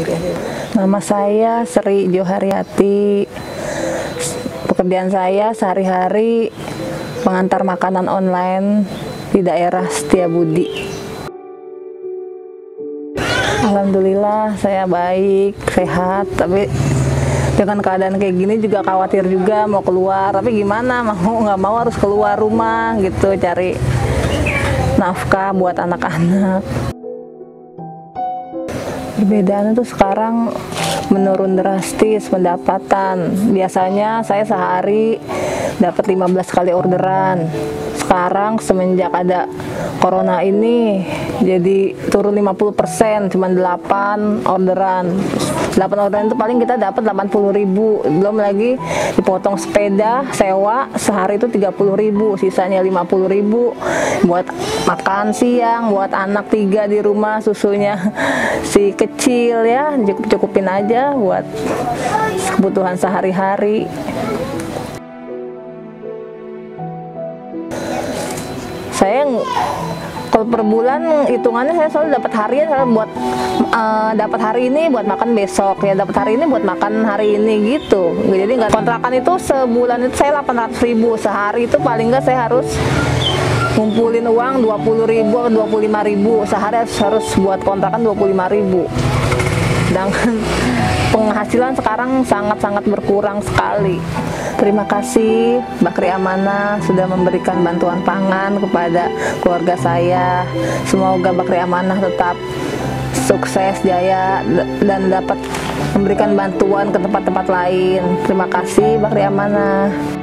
diri aja. Nama saya Sri Johariati. Pekerjaan saya sehari-hari pengantar makanan online di daerah Setiabudi. Alhamdulillah saya baik, sehat, tapi dengan keadaan kayak gini juga khawatir juga mau keluar, tapi gimana mau nggak mau harus keluar rumah gitu cari nafkah buat anak-anak. Perbedaannya tuh sekarang menurun drastis pendapatan. Biasanya saya sehari dapat 15 kali orderan. Sekarang semenjak ada corona ini jadi turun 50% cuma 8 orderan. 8 orderan itu paling kita dapat 80 ribu. Belum lagi dipotong sepeda sewa sehari itu 30 ribu sisanya 50 ribu. Buat makan siang buat anak tiga di rumah susunya si kecil ya cukup cukupin aja buat kebutuhan sehari-hari saya kalau per bulan hitungannya saya selalu dapat harian saya buat uh, dapat hari ini buat makan besok ya dapat hari ini buat makan hari ini gitu. Jadi nggak kontrakan itu sebulan itu saya 800 ribu sehari itu paling nggak saya harus ngumpulin uang 20 ribu atau 25 ribu sehari harus, buat kontrakan 25 ribu sedangkan penghasilan sekarang sangat-sangat berkurang sekali Terima kasih Bakri Amanah sudah memberikan bantuan pangan kepada keluarga saya. Semoga Bakri Amanah tetap sukses jaya dan dapat memberikan bantuan ke tempat-tempat lain. Terima kasih Bakri Amanah.